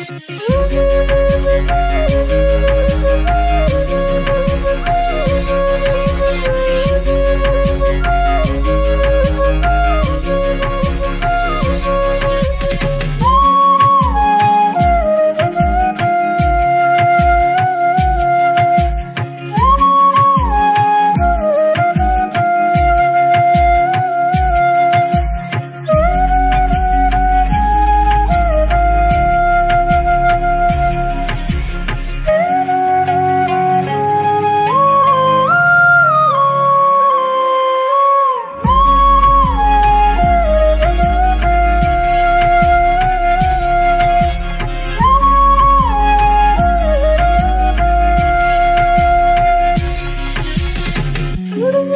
Ooh, ooh. Thank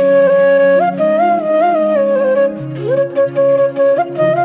you.